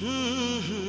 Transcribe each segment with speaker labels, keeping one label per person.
Speaker 1: Mm-hmm.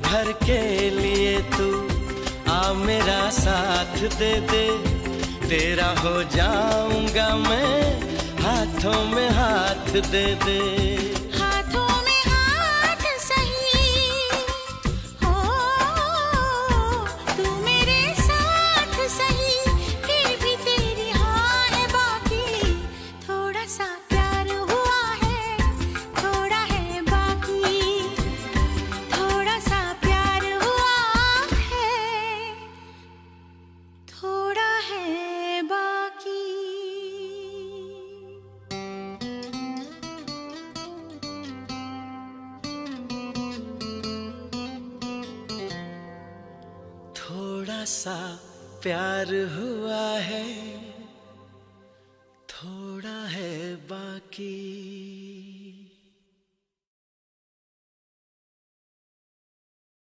Speaker 1: भर के लिए तू आ मेरा साथ दे दे। तेरा हो जाऊँगा मैं हाथों में हाथ दे दे। सा प्यार हुआ है थोड़ा है बाकी।